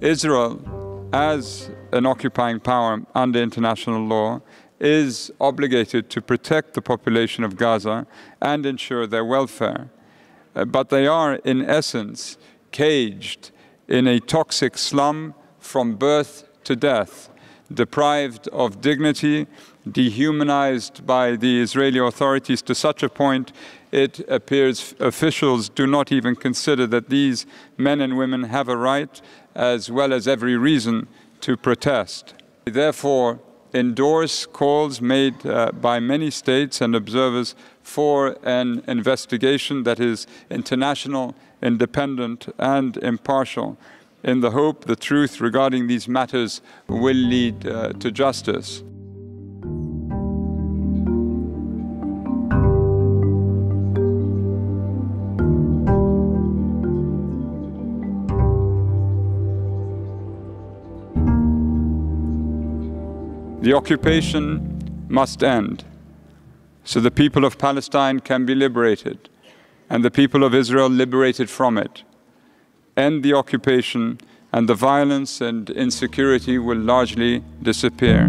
Israel, as an occupying power under international law, is obligated to protect the population of Gaza and ensure their welfare. Uh, but they are, in essence, caged in a toxic slum from birth to death, deprived of dignity, dehumanized by the Israeli authorities to such a point it appears officials do not even consider that these men and women have a right as well as every reason to protest. Therefore, endorse calls made uh, by many states and observers for an investigation that is international, independent, and impartial, in the hope the truth regarding these matters will lead uh, to justice. The occupation must end so the people of Palestine can be liberated and the people of Israel liberated from it. End the occupation and the violence and insecurity will largely disappear.